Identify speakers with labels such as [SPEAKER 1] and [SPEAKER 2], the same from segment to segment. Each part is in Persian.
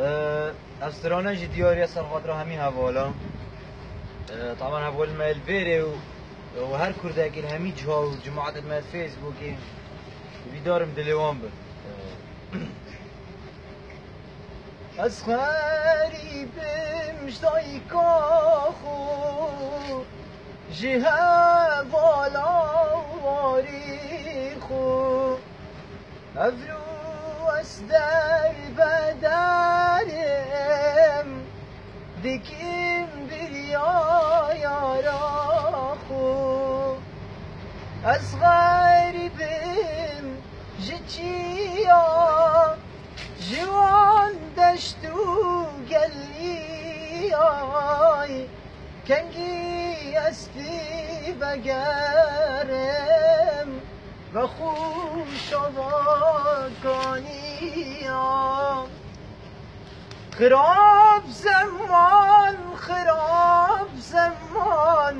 [SPEAKER 1] آه، استرانج دياريا سلفاترا همي هفالا آه، طبعا هوال ما الفيري وهر كردك الهمي جهال جماعة ما الفيسبوك بيدارم دلوان بر. آه. از غریبم مشتای کاخو جه والا واری خو افرو دکیم بریا یارا خو از غریبم جچیا جوان دشتو گلی آی کنگی استی بگرم و خوش آواکانیم خراب زمان خراب زمان.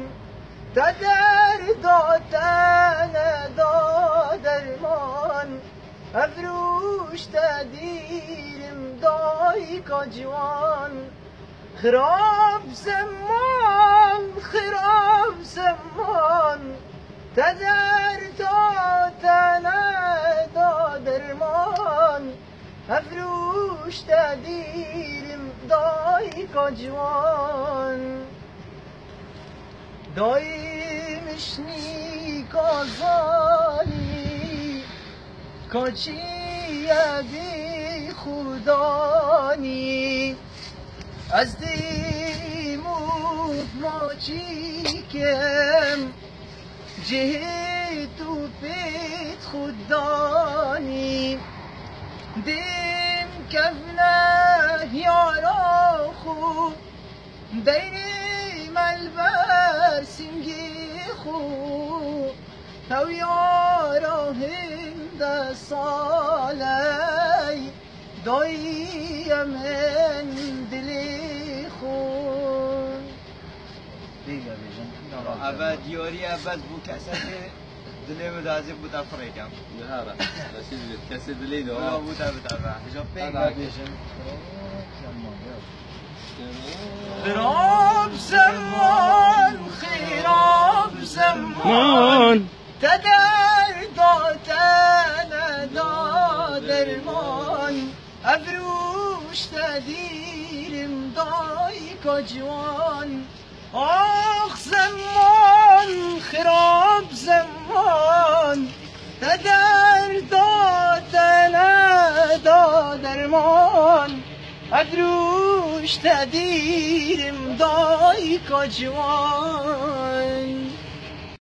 [SPEAKER 1] تدر دادن دادرمان. افروش تدیرم دای جوان. خراب زمان خراب زمان. تدر دادن دادرمان. افروش تدیرم دای جوان. دایمش نیکازانی کاچی بی خودانی. از دیمو ماچی کم. جه تو پیت خودانی. دینیم البر سنگی خوب او یارا هند سالی دایم من دلی خون دیگه بیشن
[SPEAKER 2] اول دیاری اول بو کسه دلیم دازی بود افریقا
[SPEAKER 3] هذا كاسة دليل
[SPEAKER 2] ولا بود بتابع حجاب
[SPEAKER 1] دیگه
[SPEAKER 2] بيك
[SPEAKER 1] بیشن
[SPEAKER 4] خراب زمان خراب زمان.
[SPEAKER 5] مان
[SPEAKER 4] تدر دادن دادرمان افروش تدیرم دای جوان. آخ زمان خراب زمان. تدر دادن دادرمان ادروش تدیرم دای جوان